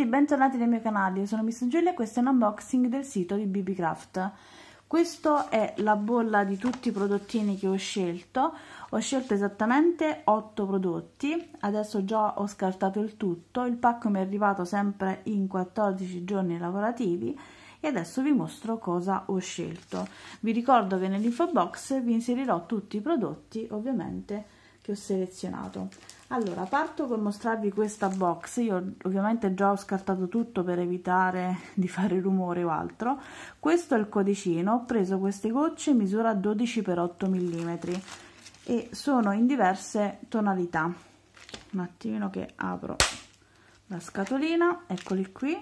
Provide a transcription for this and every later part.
tutti e bentornati nel mio canale, io sono Miss Giulia e questo è un unboxing del sito di BB Craft. Questa è la bolla di tutti i prodottini che ho scelto, ho scelto esattamente 8 prodotti, adesso già ho scartato il tutto, il pacco mi è arrivato sempre in 14 giorni lavorativi e adesso vi mostro cosa ho scelto. Vi ricordo che nell'info box vi inserirò tutti i prodotti ovviamente che ho selezionato. Allora, parto con mostrarvi questa box, io ovviamente già ho scartato tutto per evitare di fare rumore o altro. Questo è il codicino, ho preso queste gocce misura 12 x 8 mm e sono in diverse tonalità. Un attimino che apro la scatolina, eccoli qui.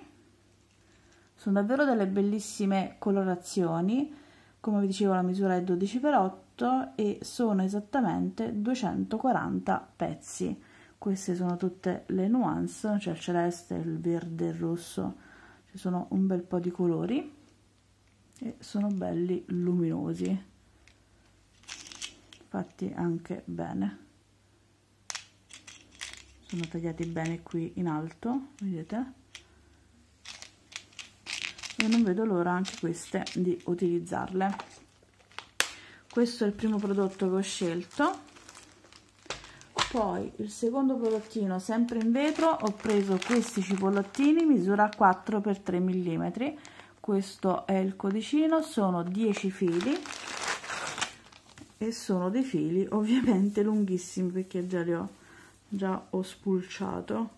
Sono davvero delle bellissime colorazioni, come vi dicevo la misura è 12 x 8 e sono esattamente 240 pezzi. Queste sono tutte le nuance c'è il celeste, il verde, il rosso ci sono un bel po' di colori e sono belli luminosi fatti anche bene. Sono tagliati bene qui in alto vedete? E non vedo l'ora anche queste di utilizzarle questo è il primo prodotto che ho scelto. Poi il secondo prodottino sempre in vetro ho preso questi cipollottini misura 4 x 3 mm questo è il codicino sono 10 fili. E sono dei fili ovviamente lunghissimi perché già li ho già ho spulciato.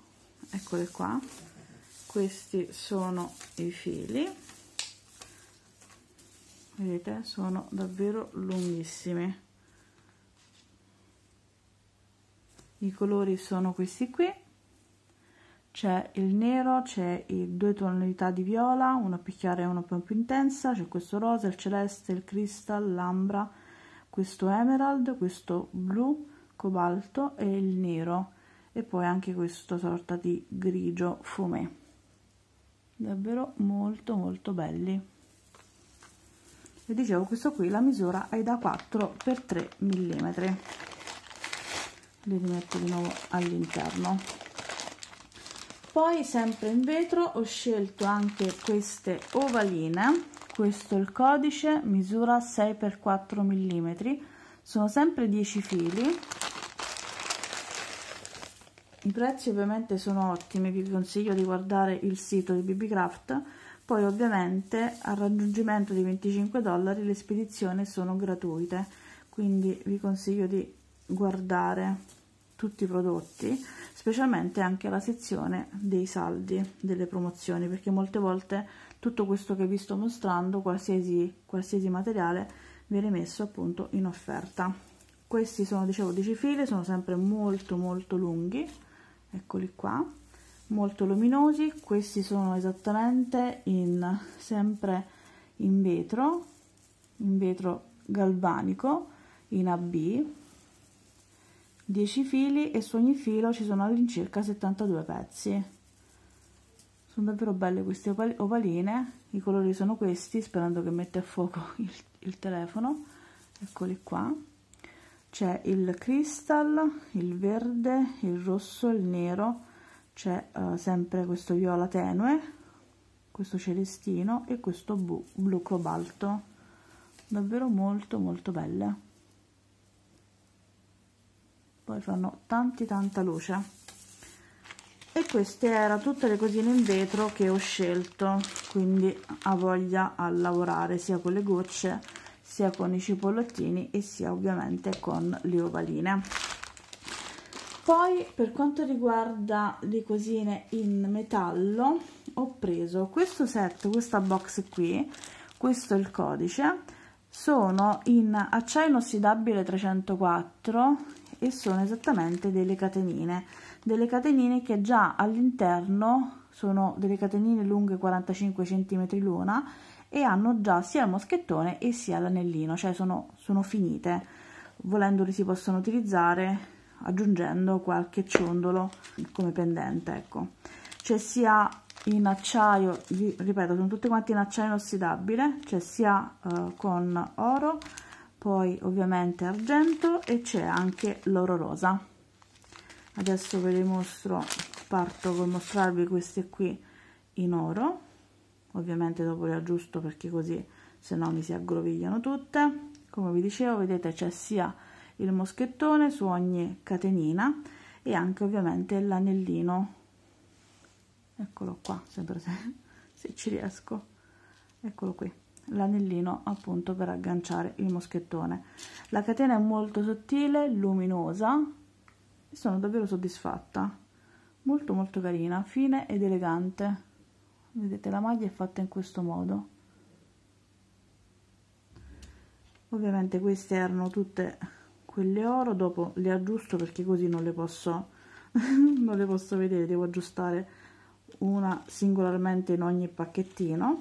Eccole qua. Questi sono i fili vedete sono davvero lunghissimi i colori sono questi qui. C'è il nero c'è due tonalità di viola una più chiara e una più intensa. C'è questo rosa il celeste il crystal l'ambra questo emerald questo blu cobalto e il nero. E poi anche questa sorta di grigio fumé. Davvero molto molto belli vi dicevo questo qui la misura è da 4 x 3 mm li rimetto di nuovo all'interno. Poi sempre in vetro ho scelto anche queste ovaline. Questo è il codice misura 6 x 4 mm sono sempre 10 fili. I prezzi ovviamente sono ottimi vi consiglio di guardare il sito di BB Craft poi ovviamente al raggiungimento di 25 dollari le spedizioni sono gratuite. Quindi vi consiglio di guardare tutti i prodotti specialmente anche la sezione dei saldi delle promozioni perché molte volte tutto questo che vi sto mostrando qualsiasi, qualsiasi materiale viene messo appunto in offerta. Questi sono dicevo 10 fili sono sempre molto molto lunghi. Eccoli qua molto luminosi. Questi sono esattamente in sempre in vetro in vetro galvanico in AB 10 fili e su ogni filo ci sono all'incirca 72 pezzi. Sono davvero belle queste opaline. I colori sono questi sperando che mette a fuoco il, il telefono. Eccoli qua. C'è il crystal il verde il rosso il nero c'è uh, sempre questo viola tenue questo celestino e questo blu, blu cobalto. Davvero molto molto belle. Poi fanno tanti tanta luce. E queste erano tutte le cosine in vetro che ho scelto. Quindi ha voglia a lavorare sia con le gocce sia con i cipollottini e sia ovviamente con le ovaline poi per quanto riguarda le cosine in metallo ho preso questo set questa box qui questo è il codice sono in acciaio inossidabile 304 e sono esattamente delle catenine delle catenine che già all'interno sono delle catenine lunghe 45 cm l'una e hanno già sia il moschettone e sia l'anellino cioè sono, sono finite. Volendoli si possono utilizzare aggiungendo qualche ciondolo come pendente ecco. C'è sia in acciaio ripeto sono tutte quante in acciaio inossidabile c'è sia uh, con oro poi ovviamente argento e c'è anche l'oro rosa. Adesso ve le mostro parto col mostrarvi queste qui in oro. Ovviamente dopo le aggiusto perché così se no mi si aggrovigliano tutte. Come vi dicevo vedete c'è sia il moschettone su ogni catenina e anche ovviamente l'anellino. Eccolo qua sempre se, se ci riesco. Eccolo qui l'anellino appunto per agganciare il moschettone. La catena è molto sottile luminosa e sono davvero soddisfatta. Molto molto carina fine ed elegante. Vedete la maglia è fatta in questo modo. Ovviamente queste erano tutte quelle oro dopo le aggiusto perché così non le posso non le posso vedere devo aggiustare una singolarmente in ogni pacchettino.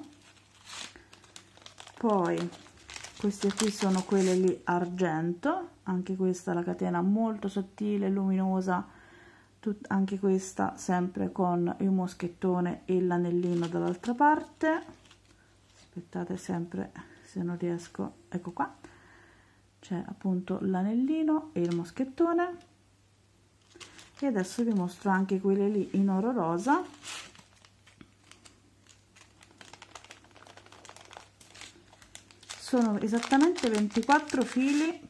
Poi queste qui sono quelle lì argento anche questa la catena molto sottile luminosa anche questa sempre con il moschettone e l'anellino dall'altra parte. Aspettate sempre se non riesco ecco qua c'è appunto l'anellino e il moschettone. E adesso vi mostro anche quelle lì in oro rosa. Sono esattamente 24 fili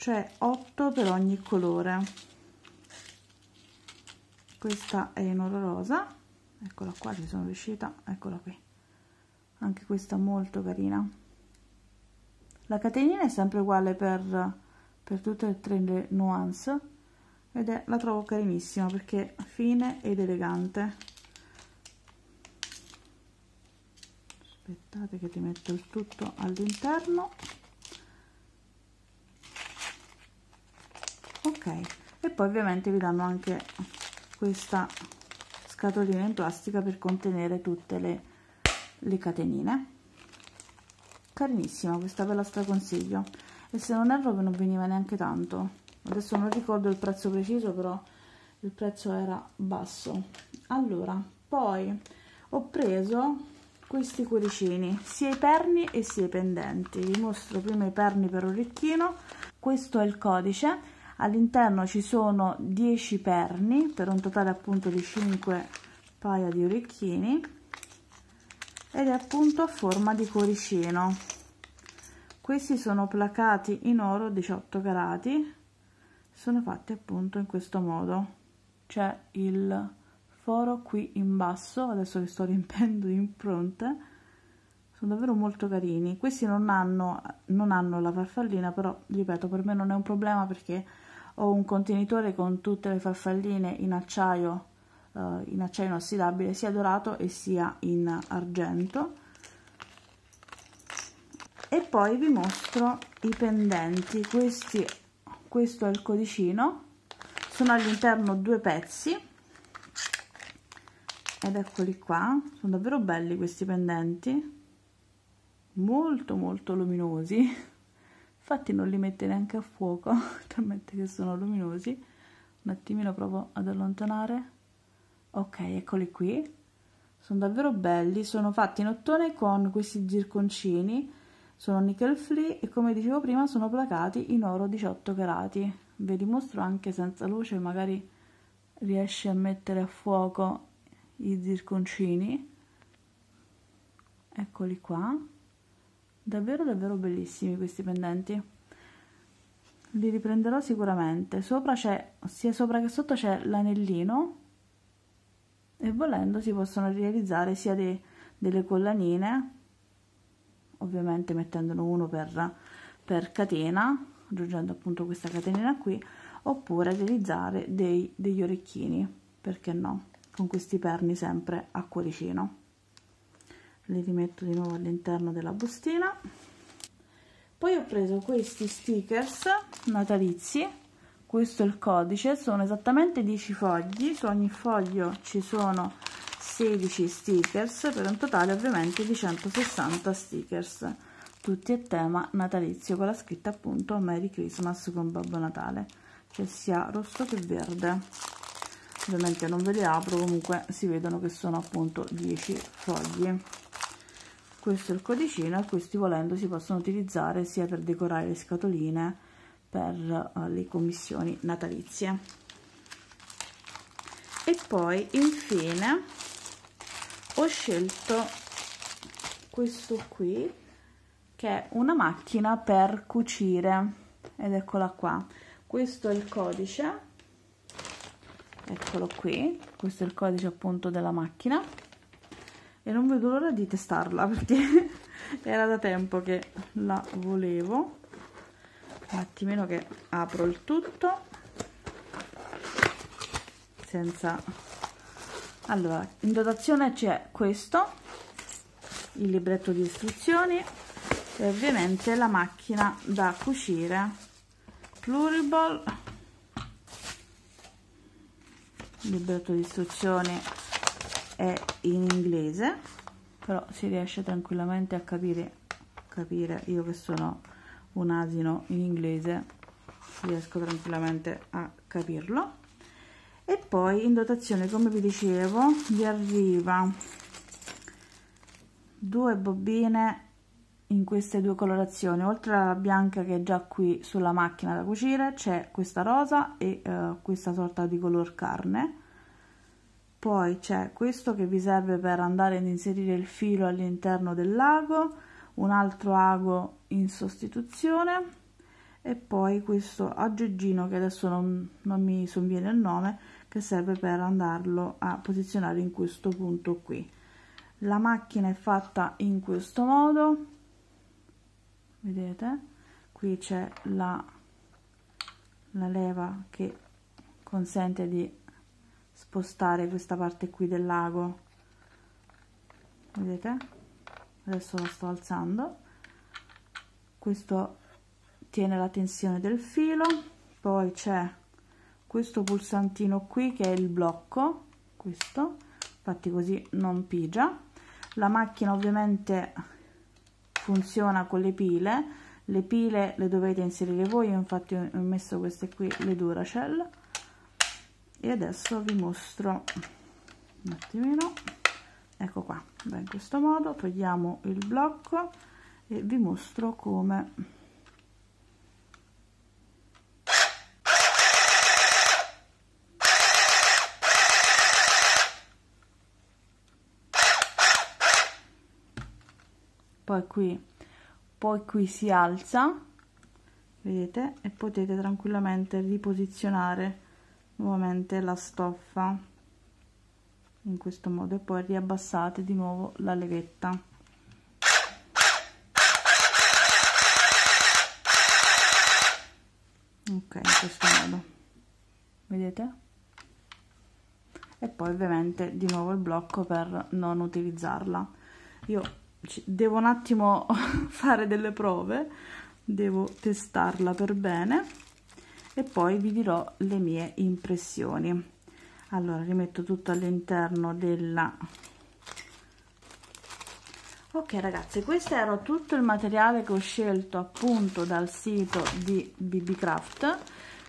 cioè 8 per ogni colore. Questa è in oro rosa. Eccola qua ci sono riuscita. Eccola qui. Anche questa molto carina la catenina è sempre uguale per, per tutte e tre le nuance ed è la trovo carinissima perché fine ed elegante. Aspettate che ti metto il tutto all'interno. Ok e poi ovviamente vi danno anche questa scatolina in plastica per contenere tutte le, le catenine carinissima questa ve la straconsiglio. E se non erro non veniva neanche tanto. Adesso non ricordo il prezzo preciso però il prezzo era basso. Allora poi ho preso questi cuoricini sia i perni e sia i pendenti. Vi mostro prima i perni per orecchino. Questo è il codice. All'interno ci sono 10 perni per un totale appunto di 5 paia di orecchini ed è appunto a forma di cuoricino. Questi sono placati in oro 18 carati. Sono fatti appunto in questo modo. C'è il foro qui in basso adesso che sto riempendo di impronte. Sono davvero molto carini. Questi non hanno, non hanno la farfallina però ripeto per me non è un problema perché ho un contenitore con tutte le farfalline in acciaio uh, in acciaio inossidabile sia dorato e sia in argento. E poi vi mostro i pendenti. Questi questo è il codicino. Sono all'interno due pezzi. Ed eccoli qua. Sono davvero belli questi pendenti. Molto molto luminosi. Infatti non li mette neanche a fuoco. Talmente che sono luminosi. Un attimino provo ad allontanare ok eccoli qui. Sono davvero belli sono fatti in ottone con questi zirconcini sono nickel free e come dicevo prima sono placati in oro 18 carati. Ve li mostro anche senza luce magari riesce a mettere a fuoco i zirconcini. Eccoli qua. Davvero davvero bellissimi questi pendenti. Li riprenderò sicuramente. Sopra c'è sia sopra che sotto c'è l'anellino e volendo si possono realizzare sia dei, delle collanine ovviamente mettendone uno per, per catena aggiungendo appunto questa catenina qui oppure realizzare dei, degli orecchini perché no? Con questi perni sempre a cuoricino. Li rimetto di nuovo all'interno della bustina. Poi ho preso questi stickers natalizi questo è il codice sono esattamente 10 fogli su ogni foglio ci sono 16 stickers per un totale ovviamente di 160 stickers tutti a tema natalizio con la scritta appunto Merry Christmas con Babbo Natale cioè sia rosso che verde. Ovviamente non ve li apro comunque si vedono che sono appunto 10 fogli. Questo è il codicino e questi volendo si possono utilizzare sia per decorare le scatoline per uh, le commissioni natalizie. E poi infine ho scelto questo qui che è una macchina per cucire ed eccola qua. Questo è il codice. Eccolo qui. Questo è il codice appunto della macchina. E non vedo l'ora di testarla perché era da tempo che la volevo un attimino che apro il tutto senza allora in dotazione c'è questo il libretto di istruzioni e ovviamente la macchina da cucire pluriball il libretto di istruzioni è in inglese però si riesce tranquillamente a capire capire io che sono un asino in inglese riesco tranquillamente a capirlo. E poi in dotazione come vi dicevo vi arriva due bobine in queste due colorazioni. Oltre alla bianca che è già qui sulla macchina da cucire c'è questa rosa e uh, questa sorta di color carne. Poi c'è questo che vi serve per andare ad inserire il filo all'interno del lago un altro ago in sostituzione. E poi questo aggeggino che adesso non, non mi sovviene il nome che serve per andarlo a posizionare in questo punto qui. La macchina è fatta in questo modo. Vedete? Qui c'è la, la leva che consente di spostare questa parte qui del lago vedete adesso la sto alzando. Questo tiene la tensione del filo. Poi c'è questo pulsantino qui che è il blocco. Questo. Infatti così non pigia. La macchina ovviamente funziona con le pile. Le pile le dovete inserire voi. Infatti ho messo queste qui le Duracell. E adesso vi mostro un attimino ecco qua in questo modo togliamo il blocco e vi mostro come. Poi qui poi qui si alza vedete e potete tranquillamente riposizionare nuovamente la stoffa in questo modo e poi riabbassate di nuovo la levetta. Ok in questo modo. Vedete? E poi ovviamente di nuovo il blocco per non utilizzarla. Io devo un attimo fare delle prove. Devo testarla per bene. E poi vi dirò le mie impressioni allora rimetto tutto all'interno della ok ragazzi questo era tutto il materiale che ho scelto appunto dal sito di bbcraft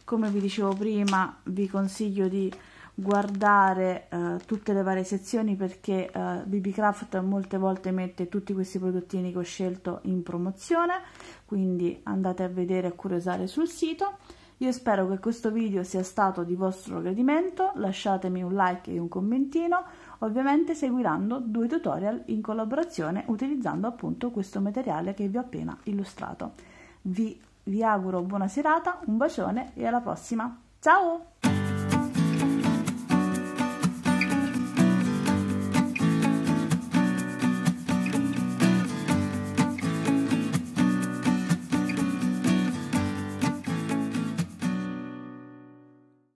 come vi dicevo prima vi consiglio di guardare uh, tutte le varie sezioni perché eh, BBCraft molte volte mette tutti questi prodottini che ho scelto in promozione. Quindi andate a vedere e curiosare sul sito io spero che questo video sia stato di vostro gradimento lasciatemi un like e un commentino ovviamente seguiranno due tutorial in collaborazione utilizzando appunto questo materiale che vi ho appena illustrato. Vi, vi auguro buona serata un bacione e alla prossima. Ciao